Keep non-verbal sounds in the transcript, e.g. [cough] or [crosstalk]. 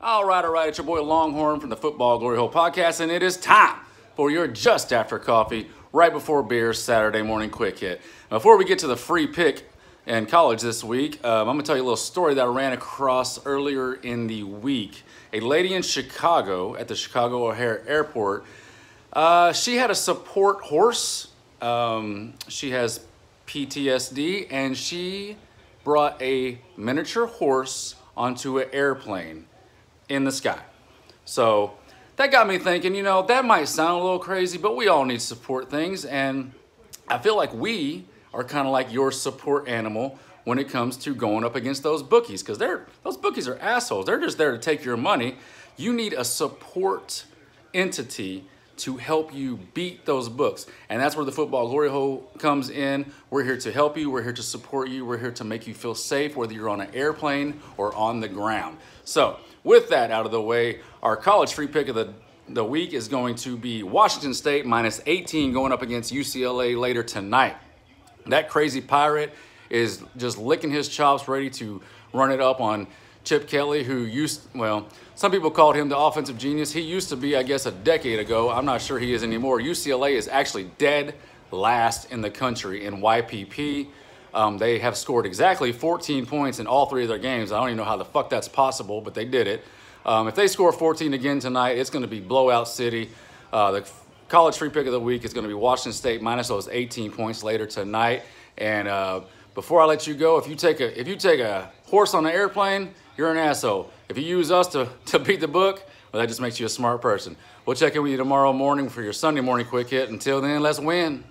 All right, all right. It's your boy Longhorn from the Football Glory Hole podcast, and it is time for your just after coffee, right before beer Saturday morning quick hit. Before we get to the free pick in college this week, um, I'm to tell you a little story that I ran across earlier in the week. A lady in Chicago at the Chicago O'Hare Airport, uh, she had a support horse. Um, she has PTSD, and she brought a miniature horse onto an airplane in the sky. So that got me thinking, you know, that might sound a little crazy, but we all need support things. And I feel like we are kind of like your support animal when it comes to going up against those bookies because they're those bookies are assholes. They're just there to take your money. You need a support entity to help you beat those books. And that's where the football glory hole comes in. We're here to help you. We're here to support you. We're here to make you feel safe, whether you're on an airplane or on the ground. So, with that out of the way, our college free pick of the the week is going to be Washington State minus 18 going up against UCLA later tonight. That crazy pirate is just licking his chops, ready to run it up on Chip Kelly, who used, well, some people called him the offensive genius. He used to be, I guess, a decade ago. I'm not sure he is anymore. UCLA is actually dead last in the country in YPP. Um, they have scored exactly 14 points in all three of their games. I don't even know how the fuck that's possible, but they did it. Um, if they score 14 again tonight, it's going to be blowout city. Uh, the college free pick of the week is going to be Washington State minus those 18 points later tonight. And uh, before I let you go, if you take a if you take a horse on an airplane, you're an asshole. If you use us to, [laughs] to beat the book, well, that just makes you a smart person. We'll check in with you tomorrow morning for your Sunday morning quick hit. Until then, let's win.